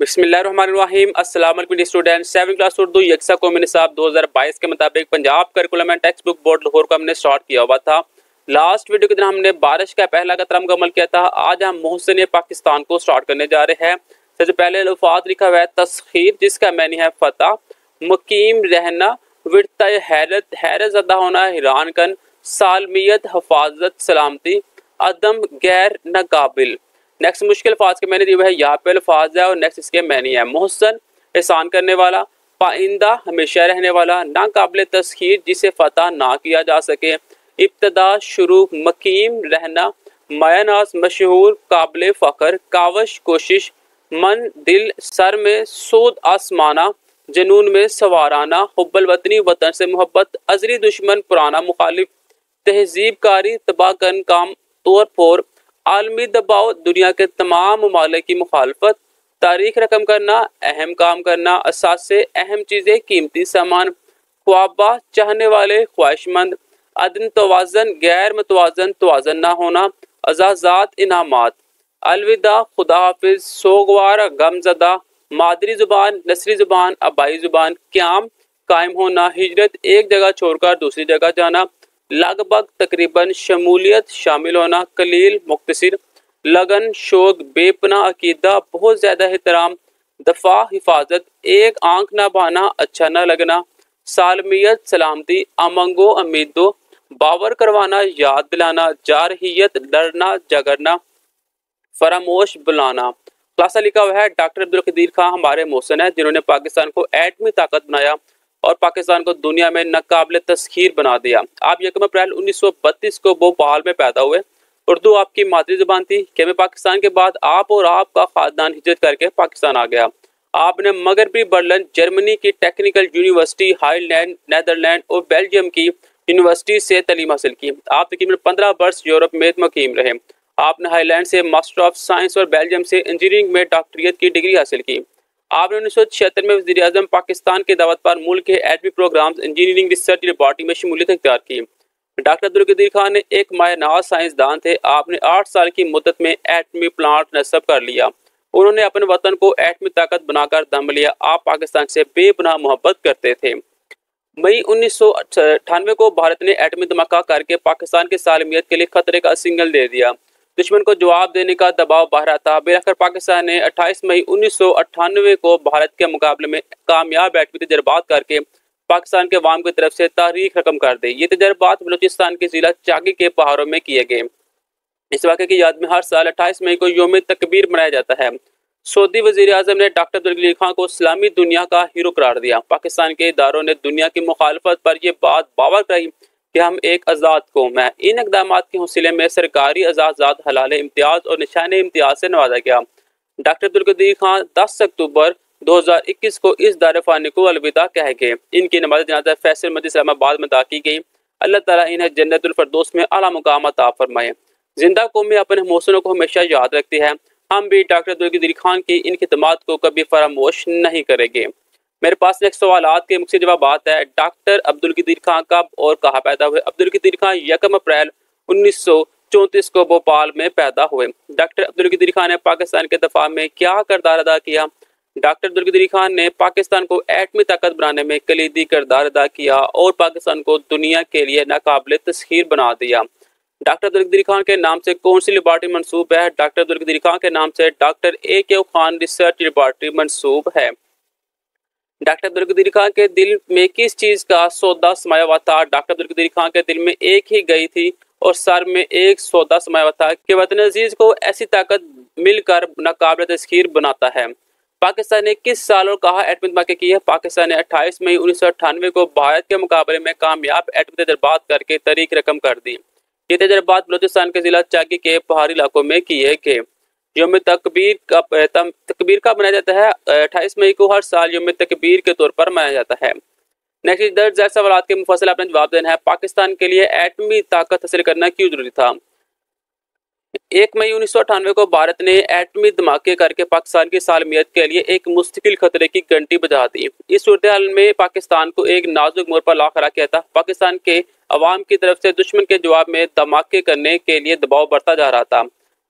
बिस्मिल्लाहिर्रहमानिर्रहीम। अस्सलाम student seven class Urdu यकसा कौमी निसाब 2022 के मुताबिक Punjab curriculum and textbook board Lahore को हमने स्टार्ट किया हुआ था। लास्ट वीडियो के दिन हमने बारिश का पहला कतरा मुकम्मल किया था। आज हम मोहसिन पाकिस्तान को स्टार्ट करने जा रहे हैं। सबसे पहले लफात लिखा हुआ है, तस्खीर जिसका मैंने है फतेह। मुकीम रहना, विरता हैरत हैरत ज़दा होना, हैरान कन। सालमियत, हफाजत, सलामती। अदम, गैर नाबिल नेक्स्ट मुश्किल फाज के मैंने दिया है। यहाँ पे अल्फाज है और नेक्स्ट इसके मैनी है। मोहसन एहसान करने वाला, पाइंदा हमेशा रहने वाला, नाकबिल तस्खीर जिसे फतह ना किया जा सके। इब्तदा शुरू मकीम रहना मयानाज मशहूर काबिल फ़ख्र, कावश कोशिश, मन दिल सर में सोद आसमाना, जनून में सवाराना, हब्बल वतनी वतन से मोहब्बत, अजरी दुश्मन पुराना मुखालिफ तहजीब कारी तबाहकन काम, तौर पर आलमी दबाव, दुनिया के तमाम ममालिक की मुखालफत, तारीख रकम करना, अहम काम करना, असास अहम चीज़ें, कीमती सामान, ख्वाबा चाहने वाले ख्वाहिशमंद अदन तोज़न गैर मतवाजन तोज़न ना होना, अजाजात, इनामात। अलविदा, खुदा हाफिज, सोगवार, गमजदा, मादरी ज़ुबान, नसरी ज़ुबान आबाई ज़ुबान, क्याम, कायम होना, हिजरत एक जगह छोड़कर दूसरी जगह जाना लगभग तकरीबन शमूलियत शामिल होना, कलील मुख्तर लगन, शोक, बेपना, अकीदा, बहुत ज़्यादा एहतराम, दफ़ा, हिफाजत, एक आँख ना बहाना अच्छा ना लगना, सालमियत, सलामती, अमंगो, अमीदो, बावर करवाना, याद दिलाना, जारहियत डरना जगरना फरामोश बुलाना। क्लासा लिखा हुआ है, डॉक्टर अब्दुल कदीर खान हमारे मौसन है, जिन्होंने पाकिस्तान को एटमी ताकत बनाया और पाकिस्तान को दुनिया में नाकबिल तस्खीर बना दिया। आप यकम अप्रैल 1932 को भोपाल में पैदा हुए। उर्दू आपकी मादरी जबान थी, कि में पाकिस्तान के बाद आप और आपका खानदान हिजरत करके पाकिस्तान आ गया। आपने मगरबी बर्लन, जर्मनी की टेक्निकल यूनिवर्सिटी हाईलैंड नैदरलैंड और बेल्जियम की यूनिवर्सिटी से तलीम हासिल की। आप तकरीबन पंद्रह वर्ष यूरोप में मुकीम रहे। आपने हाईलैंड से मास्टर ऑफ़ साइंस और बेल्जियम से इंजीनियरिंग में डॉक्टरियत की डिग्री हासिल की। आपने उन्नीस सौ छिहत्तर में वजी अजम पाकिस्तान के दावत पर मुल्क के एडमी प्रोग्राम इंजीनियरिंग रिसर्च लेबॉर्ट्री में शमूलियत इख्तियार की डॉक्टर अब्दुल खान ने एक मायनाज साइंसदान थे। आपने आठ साल की मुद्दत में एटमी प्लांट नस्ब कर लिया। उन्होंने अपने वतन को एटमी ताकत बनाकर दम लिया। आप पाकिस्तान से बेपनाह मोहब्बत करते थे। मई उन्नीस सौ अठानवे को भारत ने एटमी धमाका करके पाकिस्तान की सालमियत के लिए खतरे का सिग्नल दे दिया। दुश्मन को जवाब देने का दबाव बाहर था। बेरखर पाकिस्तान ने 28 मई उन्नीस को भारत के मुकाबले में कामयाब एटमी तजर्बात करके पाकिस्तान के वाम की तरफ़ से तारीख रकम कर दी। ये तजर्बात बलूचिस्तान के जिला चागी के पहाड़ों में किए गए। इस वाक़े की याद में हर साल अट्ठाईस मई को योम तकबीर मनाया जाता है। सऊदी वज़ीर अजम ने डॉक्टर अब्दुल खान को इस्लामी दुनिया का हीरो करार दिया। पाकिस्तान के इदारों ने दुनिया की मुखालफत पर यह बात बावर कराई कि हम एक आज़ाद कौम है। इन इकदाम के हौसले में सरकारी आज़ाद हलाल इम्तियाज़ और निशान इम्तियाज़ से नवाजा गया। डॉक्टर अब्दुलकदीर खान दस अक्टूबर 2021 को इस दार फानी को अलविदा कह गए। इनकी नमाज़ जनाजा फैसल मद इस्लामाबाद में अदा की गई। अल्लाह ताला इन्हें जन्नतफरदोस में अला मुकाम अता फरमाए। ज़िंदा कौमें अपने मौसमों को हमेशा याद रखती है। हम भी डॉक्टर अब्दुल खान की इन खदमात को कभी फरामोश नहीं करेंगे। मेरे पास नेक्स्ट सवाल के मुख्य जवाब बात है। डॉक्टर अब्दुल कदीर खान कब और कहाँ पैदा हुए। अब्दुल कदीर खान यकम अप्रैल उन्नीस चौंतीस को भोपाल में पैदा हुए। डॉक्टर अब्दुल कदीर खान ने पाकिस्तान के दफ़ा में क्या करदार अदा किया? डॉक्टर अब्दुल कदीर खान ने पाकिस्तान को एटमी ताकत बनाने में कलीदी करदार अदा किया और पाकिस्तान को दुनिया के लिए नाकबिल तस्खीर बना दिया। डॉक्टर अब्दुल कदीर खान के नाम से कौन सी लेबार्ट्री मनसूब है? डॉक्टर अब्दुल कदीर खान के नाम से डॉक्टर ए के खान रिसर्च लेबार्ट्री मनसूब है। डॉक्टर अब्दुल खां के दिल में किस चीज़ का सौदा समाया हुआ था? डॉक्टर अब्दुल खां के दिल में एक ही गई थी और सर में एक सौदा समाया हुआ था कि वतन अज़ीज़ को ऐसी ताकत मिलकर नाकबिल तस्खीर बनाता है। पाकिस्तान ने किस साल और कहा एटमी धमाके की है? पाकिस्तान ने 28 मई उन्नीस सौ अठानवे को भारत के मुकाबले में कामयाब एटमी तजर्बात करके तरीक रकम कर दी। ये तजर्बात बलोचिस्तान के जिला चाकी के पहाड़ी इलाकों में किए गए। योम तकबीर का तकबीर का मनाया जाता है अट्ठाईस मई को हर साल योम तकबीर के तौर पर मनाया जाता है। नेक्स्ट, दर्ज सवाल के मुफसल अपने जवाब देना है, पाकिस्तान के लिए एटमी ताकत हासिल करना क्यों ज़रूरी था? एक मई उन्नीस सौ अठानवे को भारत ने एटमी धमाके करके पाकिस्तान की सालमियत के लिए एक मुस्तकिल खतरे की घंटी बजा दी। इस सूरत में पाकिस्तान को एक नाजुक मोड़ पर ला खड़ा किया था। पाकिस्तान के अवाम की तरफ़ से दुश्मन के जवाब में धमाके करने के लिए दबाव बढ़ता जा रहा था,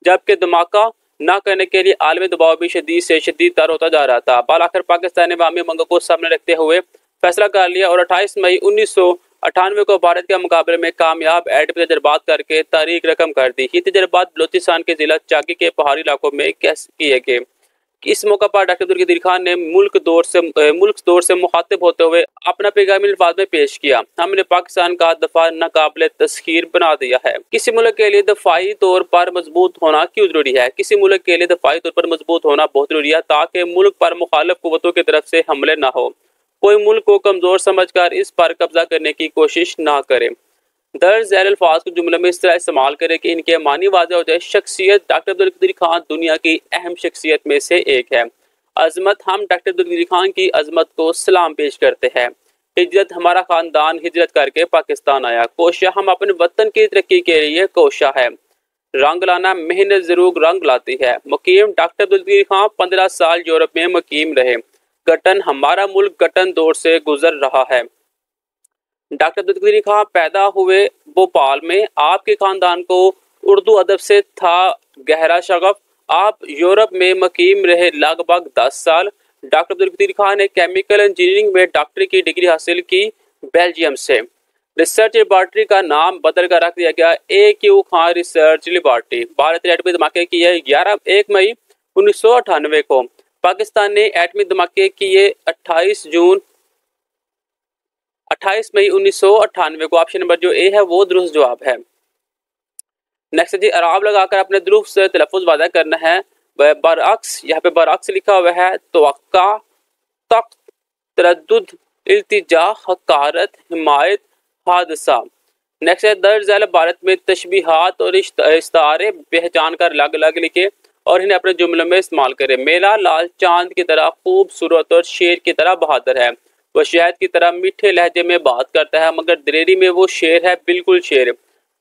जबकि धमाका न करने के लिए आलमी दबाव भी शदीद से शदीद तर होता जा रहा था। बाल आखिर पाकिस्तान ने वामी मंगों को सामने रखते हुए फैसला कर लिया और अट्ठाईस मई उन्नीस सौ अठानवे को भारत के मुकाबले में कामयाब एटमी तजर्बात करके तारीख रकम कर दी। ये तजर्बात बलोचिस्तान के जिला चाकी के पहाड़ी इलाकों में कैसे किए गए। इस मौका पर डॉक्टर अब्दुल खान ने मुल्क दौर से मुल्क दौर से मुखातिब होते हुए अपना पैगामी अल्फाज में पेश किया। हमने पाकिस्तान का दफ़ा नाकबले तस्खीर बना दिया है। किसी मुल्क के लिए दफाई तौर पर मज़बूत होना क्यों ज़रूरी है? किसी मुल्क के लिए दफाई तौर पर मज़बूत होना बहुत ज़रूरी है ताकि मुल्क पर मुखालफ कुतों की तरफ़ से हमले न हो। कोई मुल्क को कमज़ोर समझ कर इस पर कब्जा करने की कोशिश ना करे। दर्ज झैल अल्फाज को जुमले में इस तरह इस्तेमाल करें कि इनके मानी वाजह हो जाए शख्सियत डॉक्टर अब्दुल कदीर खान दुनिया की अहम शख्सियत में से एक है। अजमत, हम डॉक्टर अब्दुल कदीर खान की अजमत को सलाम पेश करते हैं। हिजरत, हमारा खानदान हिजरत करके पाकिस्तान आया। कोशा हम अपने वतन की तरक्की के लिए कोशा है। रंग लाना मेहनत ज़रूर रंग लाती है। मुकीम, डॉक्टर अब्दुल कदीर खान पंद्रह साल यूरोप में मुकीम रहे। गठन, हमारा मुल्क गठन दौर से गुजर रहा है। डॉक्टर अब्दुल खां पैदा हुए भोपाल में। आपके खानदान को उर्दू अदब से था गहरा शगफ। आप यूरोप में मकीम रहे लगभग दस साल। डॉक्टर अब्दुल खान ने केमिकल इंजीनियरिंग में डॉक्टरी की डिग्री हासिल की बेल्जियम से। रिसर्च लेबॉर्ट्री का नाम बदल कर रख दिया गया। A Q Khan research laboratory. Bharat ने एटमी धमाके की है ग्यारह एक मई उन्नीस सौ अठानवे को। पाकिस्तान ने एटमी धमाके किए 28 जून 28 मई उन्नीस सौ अट्ठानवे को ऑप्शन नंबर जो ए है, वो दुरुस्त जवाब है। नेक्स्ट जी, अराब लगाकर अपने दुरुस्त से तलफ़ वादा करना है। बरअक्स, यहाँ पे बरअक्स लिखा हुआ है तो तक तरद इल्तिजा, हकारत, हिमायत, हादसा। नेक्स्ट है, दर्ज भारत में तशबीहात और इश्तारे पहचान कर अलग अलग लिखे और इन्हें अपने जुमलों में इस्तेमाल करें। मेला लाल चाँद की तरह खूबसूरत और शेर की तरह बहादुर है। वह शहद की तरह मीठे लहजे में बात करता है, मगर दरेरी में वो शेर है, बिल्कुल शेर।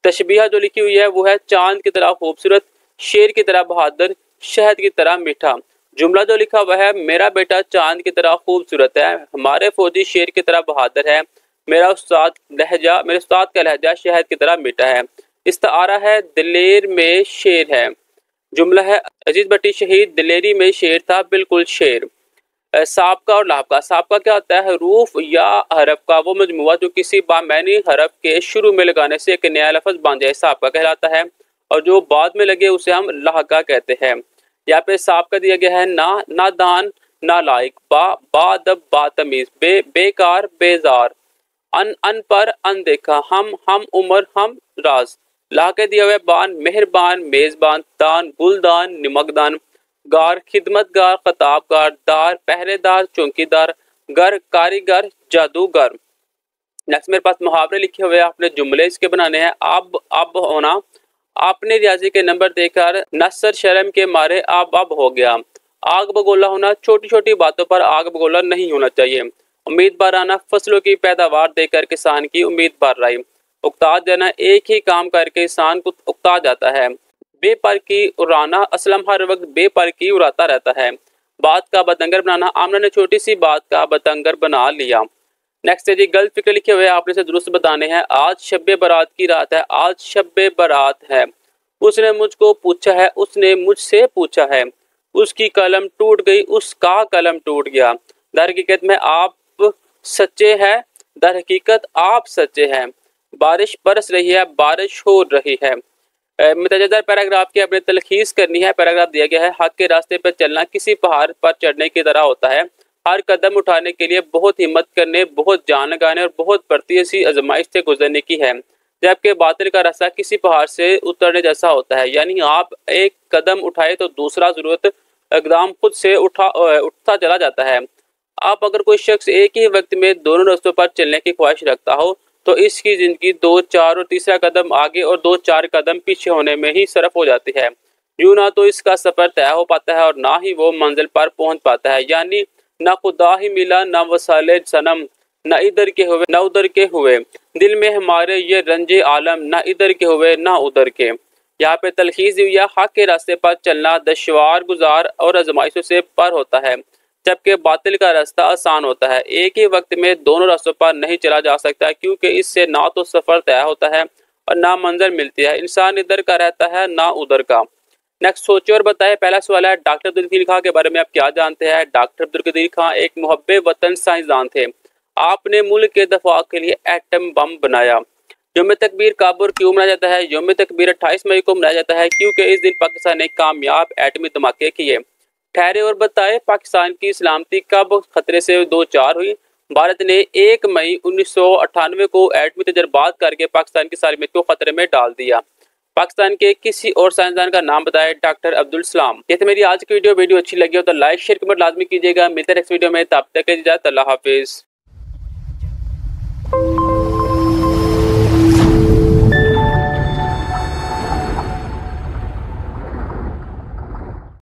तशबिया जो लिखी हुई है, वो है चाँद की तरह खूबसूरत, शेर की तरह बहादुर, शहद की तरह मीठा। जुमला जो लिखा हुआ है, मेरा बेटा चाँद की तरह खूबसूरत है, हमारे फौजी शेर की तरह बहादुर है, मेरा उस्ताद लहजा, मेरे उस्ताद का लहजा शहद की तरह मीठा है। इस इस्तारा है, दिलेर में शेर है। जुमला है, अज़ीज़ भट्टी शहीद, दिलेरी में शेर था, बिल्कुल शेर। साबका और लाभका साबका क्या होता है? हरूफ या हरफ का वो मजमुआ जो किसी बामैनी हरफ के शुरू में लगाने से एक नया लफज बाँध जाए साबका कहलाता है। और जो बाद में लगे उसे हम लाहका कहते हैं। यहाँ पे साबका दिया गया है ना ना नादान नालायक बा बादब बातमीज बे बेकार, बेजार। अन अन पर अनदेखा हम हम उमर, हम राज। ला के दिया हुआ बान, मेहरबान, मेजबान, दान, गुलदान निमकदान गार खिदमतगार खताबगार दार, पहरेदार, चौकीदार गर कारीगर, जादूगर। नेक्स्ट मेरे पास मुहावरे लिखे हुए अपने जुमले इसके बनाने हैं। अब अब होना, आपने रियाजी के नंबर देकर नसर शर्म के मारे अब अब हो गया। आग बगोला होना छोटी छोटी बातों पर आग बगोला नहीं होना चाहिए। उम्मीद बार आना, फ़सलों की पैदावार देकर किसान की उम्मीद बार रही। उकता जाना एक ही काम करके किसान को उकता जाता है। बेपर की उड़ाना असलम हर वक्त बेपर की उड़ाता रहता है। बात का बतंगर बनाना, आमना ने छोटी सी बात का बतंगर बना लिया। नेक्स्ट है जी, गलत फ़िक्र लिखे हुए आपने से दुरुस्त बताने हैं। आज शब बारात की रात है, आज शब बारात है। उसने मुझको पूछा है, उसने मुझसे पूछा है। उसकी कलम टूट गई, उसका कलम टूट गया। दर हकीकत में आप सच्चे हैं, दर हकीकत आप सच्चे हैं। बारिश बरस रही है, बारिश हो रही है। मतजदर पैराग्राफ की अपने तलखीस करनी है। पैराग्राफ दिया गया है हक के रास्ते पर चलना किसी पहाड़ पर चढ़ने की तरह होता है। हर कदम उठाने के लिए बहुत हिम्मत करने, बहुत जान लगाने और बहुत बढ़ती सी आजमाइश से गुजरने की है। जबकि बातिल का रास्ता किसी पहाड़ से उतरने जैसा होता है। यानी आप एक कदम उठाए तो दूसरा ज़रूरत इकदाम खुद से उठा उठता चला जाता है। आप अगर कोई शख्स एक ही वक्त में दोनों रास्तों पर चलने की ख्वाहिश रखता हो तो इसकी ज़िंदगी दो चार और तीसरा कदम आगे और दो चार कदम पीछे होने में ही सरफ हो जाती है। यूँ ना तो इसका सफ़र तय हो पाता है और ना ही वो मंजिल पर पहुँच पाता है। यानी ना खुदा ही मिला, ना वसाले सनम, न इधर के हुए, न उधर के हुए। दिल में हमारे ये रंजे आलम, न इधर के हुए, न उधर के। यहाँ पे तलखीज हुई हक के रास्ते पर चलना दशवार गुजार और आजमाइशों से पर होता है। जबकि बातिल का रास्ता आसान होता है। एक ही वक्त में दोनों रास्तों पर नहीं चला जा सकता, क्योंकि इससे ना तो सफ़र तय होता है और ना मंजर मिलती है। इंसान इधर का रहता है, ना उधर का। नेक्स्ट सोचिए और बताए, पहला सवाल है, डॉक्टर अब्दुल खां के बारे में आप क्या जानते हैं? डॉक्टर अब्दुल खां एक मुहब वतन साइंसदान थे। आपने मुल्क के दफ़ा के लिए एटम बम बनाया। योम तकबीर काबुर क्यों मनाया जाता है? योम तकबीर अट्ठाईस मई को मनाया जाता है, क्योंकि इस दिन पाकिस्तान ने कामयाब एटमी धमाके किए। ठहरे और बताए पाकिस्तान की सलामती कब खतरे से दो चार हुई। भारत ने एक मई उन्नीस सौ अट्ठानवे को एटमी तजर्बात करके पाकिस्तान की सालमियत को खतरे में डाल दिया। पाकिस्तान के किसी और साइंसदान का नाम बताए डॉक्टर अब्दुल सलाम। ये तो मेरी आज की वीडियो वीडियो अच्छी लगी हो तो लाइक, शेयर, कमेंट लाजमी कीजिएगा। मिलते नेक्स्ट वीडियो में, तब तक अल्लाह हाफिज़।